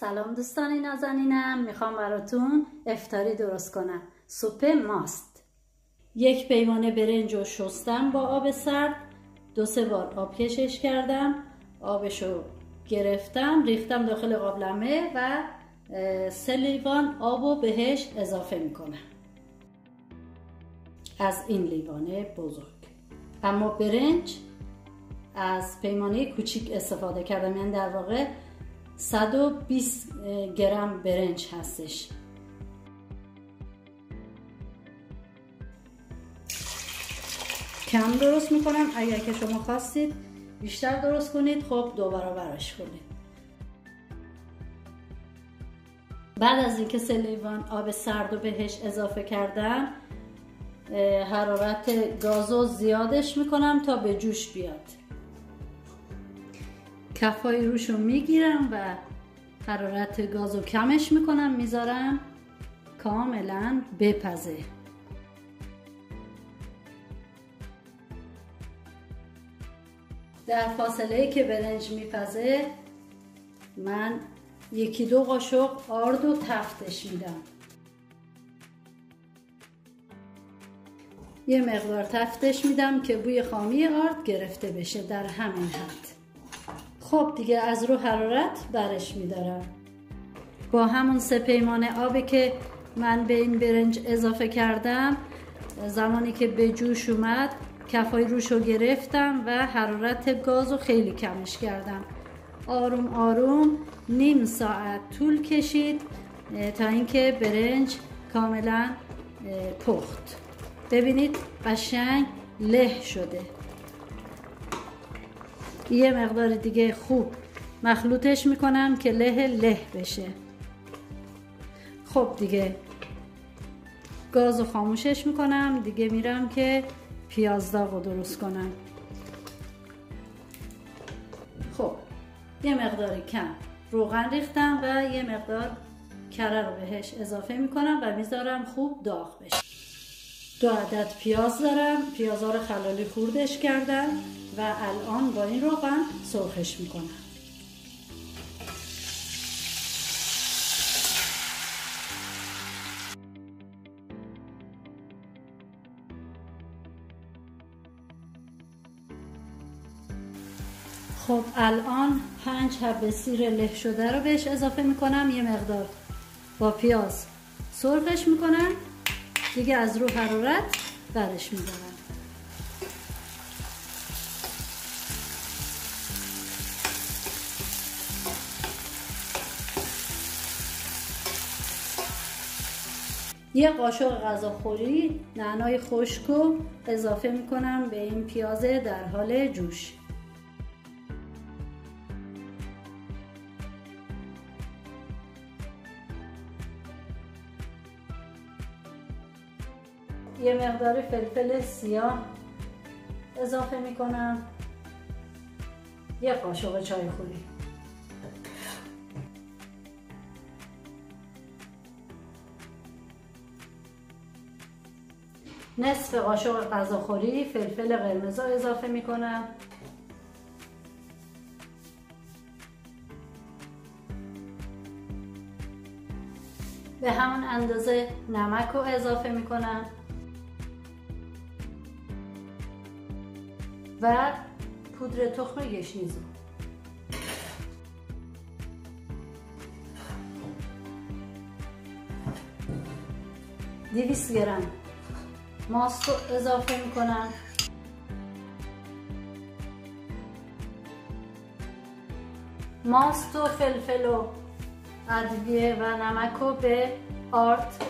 سلام دوستان نازنینم می‌خوام براتون افتاری درست کنم. سوپ ماست. یک پیمانه برنج رو شستم با آب سرد دو سه بار آب کشش کردم آبشو گرفتم ریختم داخل قابلمه و سه لیوان آب رو بهش اضافه می‌کنم. از این لیوانه بزرگ. اما برنج از پیمانه کوچیک استفاده کردم. یعنی در واقع 120 گرم برنج هستش. کم درست می‌کنم اگر که شما خواستید بیشتر درست کنید خب دو برابرش کنید. بعد از اینکه سه لیوان آب سرد رو بهش اضافه کردم حرارت گازو زیادش می‌کنم تا به جوش بیاد. کفای روشو می‌گیرم و حرارت گازو کمش می‌کنم می‌ذارم کاملا بپزه. در فاصله که برنج میپزه من یکی دو قاشق آرد و تفتش میدم. یه مقدار تفتش میدم که بوی خامی آرد گرفته بشه در همین حد. خب دیگه از رو حرارت برش میدارم. با همون سه پیمانه آبی که من به این برنج اضافه کردم زمانی که به جوش اومد کفای روش رو گرفتم و حرارت گاز رو خیلی کمش کردم. آروم آروم نیم ساعت طول کشید تا اینکه برنج کاملا پخت. ببینید قشنگ له شده. یه مقدار دیگه خوب مخلوطش می‌کنم که له له بشه. خب دیگه. گاز و خاموشش می‌کنم دیگه میرم که پیاز داغ درست کنم. خب یه مقدار کم روغن ریختم و یه مقدار کره رو بهش اضافه می‌کنم و می‌ذارم خوب داغ بشه. دو عدد پیاز دارم. پیازها رو خلالی خوردش کردم و الان با این روغن سرخش می‌کنم. خب الان پنج حبه سیر له شده رو بهش اضافه می‌کنم. یه مقدار با پیاز سرخش می‌کنم. دیگه از رو حرارت برش میدارم. یه قاشق غذاخوری نعنای خشک رو اضافه می‌کنم به این پیازه در حال جوش. یه مقدار فلفل سیاه اضافه می‌کنم. یه قاشق چای خوری. نصف قاشق غذاخوری فلفل قرمز اضافه می‌کنم. به همون اندازه نمک رو اضافه می‌کنم. و پودر تخم گشنیزو دیویست گرم. ماست رو اضافه می‌کنم. ماست و فلفل و ادویه و نمک رو به آرد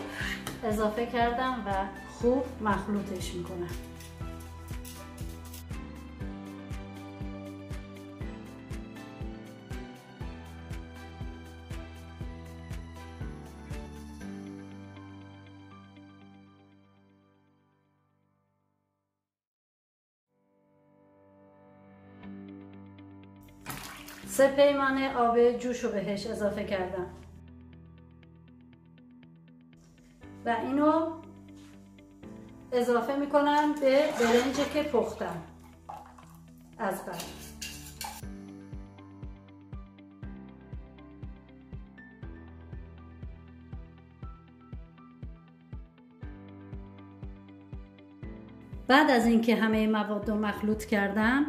اضافه کردم و خوب مخلوطش می‌کنم. سه پیمانه آب جوش رو بهش اضافه کردم. و اینو اضافه می‌کنم به برنج که پختم. از بعد. بعد از اینکه همه مواد رو مخلوط کردم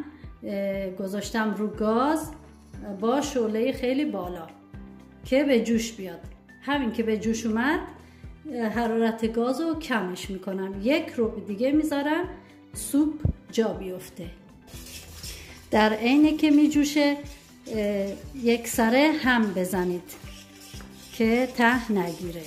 گذاشتم رو گاز. با شعله خیلی بالا که به جوش بیاد. همین که به جوش اومد حرارت گاز رو کمش می‌کنم. یک رو دیگه می‌ذارم سوپ جا بیفته. در عین که میجوشه یک سره هم بزنید که ته نگیره.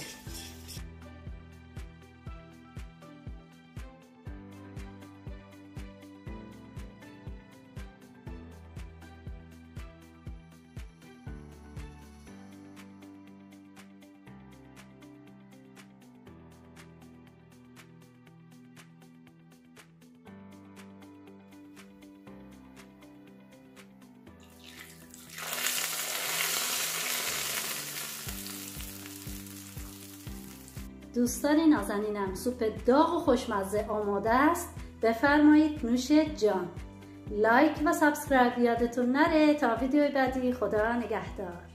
دوستان نازنینم سوپ داغ و خوشمزه آماده است. بفرمایید نوش جان. like و subscribe یادتون نره تا ویدیو بعدی. خدا نگهدار.